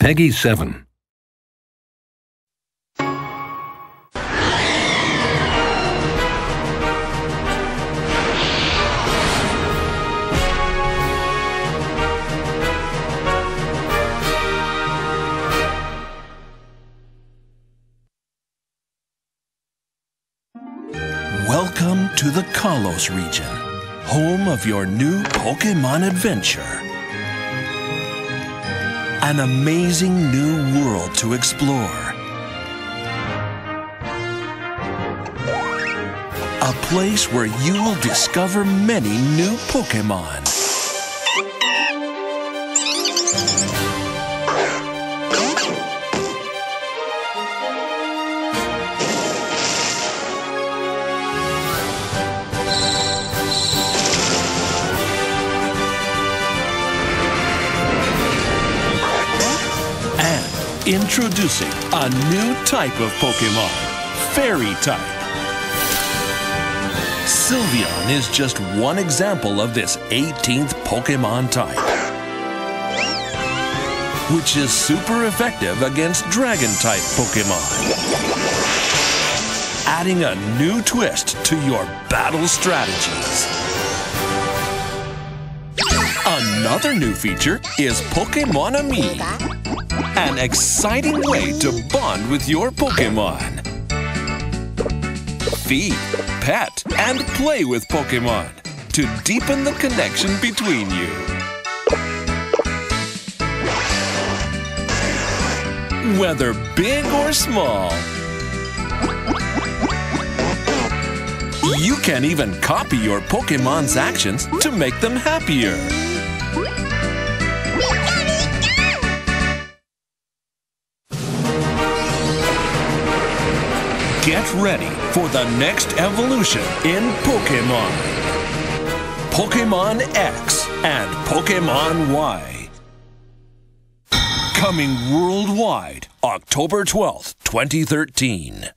PEGI 7. Welcome to the Kalos region, home of your new Pokemon adventure. An amazing new world to explore. A place where you will discover many new Pokemon. Introducing a new type of Pokemon, Fairy type. Sylveon is just one example of this 18th Pokemon type, which is super effective against Dragon type Pokemon. Adding a new twist to your battle strategies. Another new feature is Pokemon Amie, an exciting way to bond with your Pokemon. Feed, pet, and play with Pokemon to deepen the connection between you. Whether big or small, you can even copy your Pokemon's actions to make them happier. Get ready for the next evolution in Pokemon. Pokemon X and Pokemon Y. Coming worldwide October 12th, 2013.